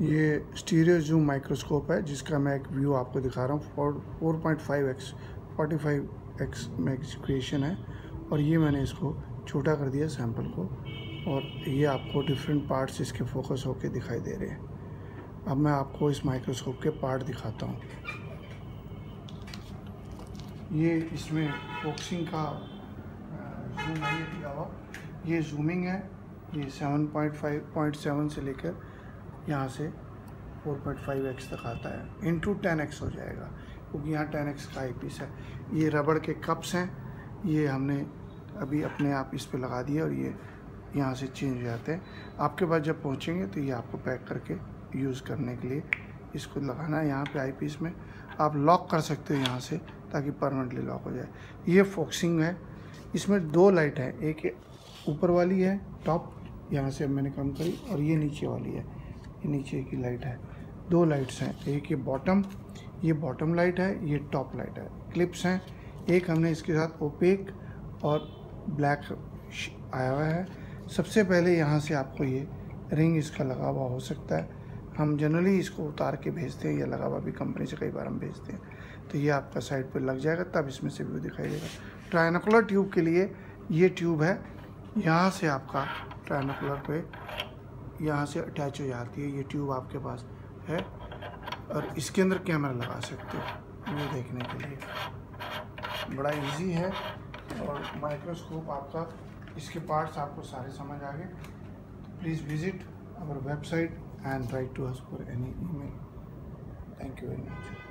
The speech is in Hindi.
ये स्टीरियो जूम माइक्रोस्कोप है, जिसका मैं एक व्यू आपको दिखा रहा हूँ। Four four point five X, forty five X magnification है। और ये मैंने इसको छोटा कर दिया सैंपल को। और ये आपको डिफरेंट पार्ट्स इसके फोकस होकर दिखाई दे रहे हैं। अब मैं आपको इस माइक्रोस्कोप के पार्ट दिखाता हूँ। ये इसमें फोकसिंग का जूम है दिया हुआ ये जूमिंग है, ये seven point five point seven से लेकर यहाँ से 4.5x तक आता है। इंटू टेन हो जाएगा, क्योंकि यहाँ टेन का आई पीस है। ये रबड़ के कप्स हैं, ये हमने अभी अपने आप इस पर लगा दिया और ये यहाँ से चेंज हो जाते हैं। आपके पास जब पहुँचेंगे तो ये आपको पैक करके यूज़ करने के लिए इसको लगाना है यहाँ पे आई पीस में। आप लॉक कर सकते हो यहाँ से, ताकि परमानेंटली लॉक हो जाए। ये फोक्सिंग है। इसमें दो लाइट है, एक ऊपर वाली है टॉप यहाँ से मैंने कम करी, और ये नीचे वाली है। ये नीचे की लाइट है। दो लाइट्स हैं, एक ये बॉटम ये बॉटम लाइट है, ये टॉप लाइट है। क्लिप्स हैं, एक हमने इसके साथ ओपेक और ब्लैक आया हुआ है। सबसे पहले यहाँ से आपको ये रिंग इसका लगा हुआ हो सकता है। हम जनरली इसको उतार के भेजते हैं, या लगा हुआ भी कंपनी से कई बार हम भेजते हैं। तो ये आपका साइड पर लग जाएगा, तब इसमें से व्यू दिखाई देगा। ट्रायनकुलर ट्यूब के लिए ये ट्यूब है, यहाँ से आपका ट्रायनकुलर पे यहाँ से अटैच हो जाती है, ये ट्यूब आपके पास है और इसके अंदर कैमरा लगा सकते हो, ये देखने के लिए। बड़ा इजी है और माइक्रोस्कोप आपका, इसके पार्ट्स आपको सारे समझ आ गए। तो please visit our website and write to us for any email thank you very much